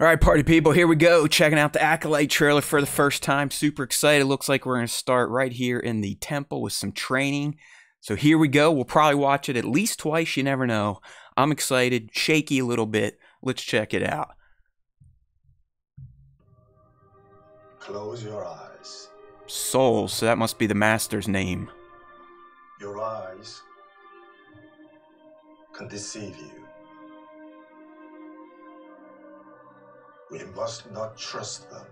All right, party people, here we go. Checking out the Acolyte trailer for the first time. Super excited. Looks like we're going to start right here in the temple with some training. So here we go. We'll probably watch it at least twice. You never know. I'm excited, shaky a little bit. Let's check it out. Close your eyes. Sol, so that must be the master's name. Your eyes can deceive you. We must not trust them.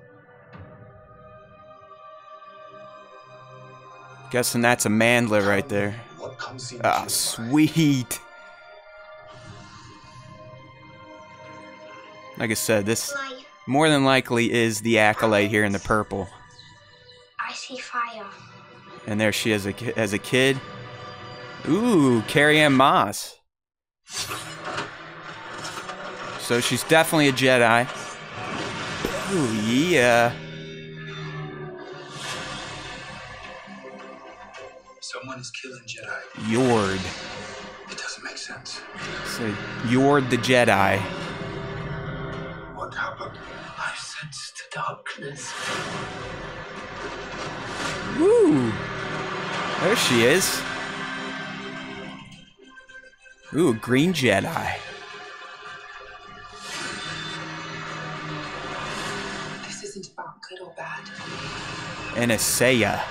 Guessing that's Amandla right there. What comes into Ah, your sweet. Like I said, this more than likely is the acolyte here in the purple. I see fire. And there she is a as a kid. Ooh, Carrie-Anne Moss. So she's definitely a Jedi. Ooh, yeah. Someone is killing Jedi. Yord. It doesn't make sense. So Yord the Jedi. What happened? I sensed the darkness. Ooh. There she is. Ooh, a Green Jedi. And a Seiya.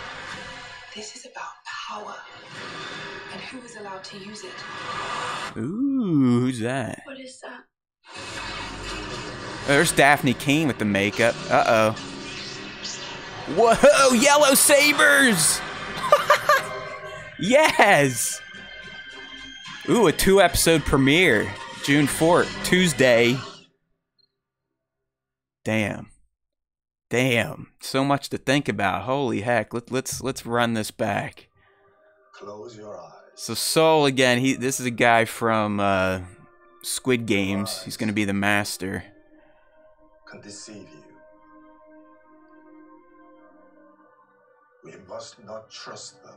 This is about power. And who is allowed to use it. Ooh, who's that? What is that? There's Dafne Keen with the makeup. Uh oh. Whoa, yellow sabers! yes! Ooh, a two episode premiere. June 4th, Tuesday. Damn. Damn. So much to think about. Holy heck. Let, let's let's run this back. Close your eyes. So Sol again, he this is a guy from uh Squid Games. He's gonna be the master. Can deceive you. We must not trust them.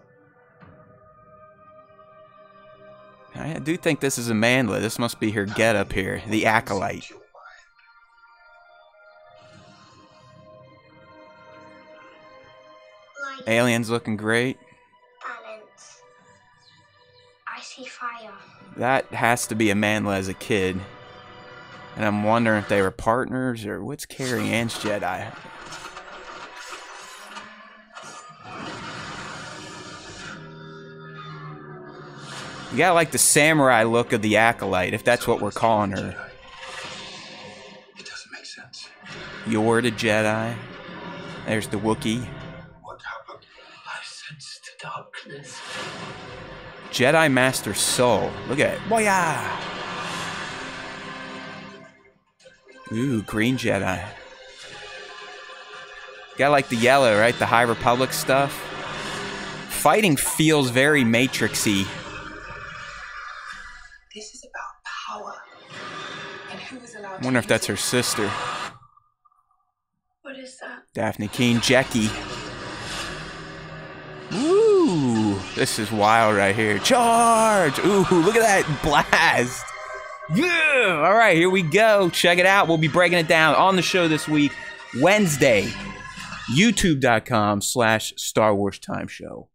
I do think this is Amandla. This must be her get up here, the acolyte. Alien's looking great. Balance. I see fire. That has to be Amandla as a kid. And I'm wondering if they were partners or what's Carrie-Anne's Jedi. You got like the samurai look of the acolyte, if that's what we're calling her. It doesn't make sense. Yord the Jedi. There's the Wookiee. Darkness. Jedi Master Sol. Look at it. Boya! Ooh, green Jedi. Got like the yellow, right? The High Republic stuff. Fighting feels very Matrixy. This is about power. And who is allowed I to wonder if that's her sister, What is that? Dafne Keen, Jecki. This is wild right here. Charge! Ooh, look at that blast. Yeah! All right, here we go. Check it out. We'll be breaking it down on the show this week, Wednesday, youtube.com slash Star Wars Time Show.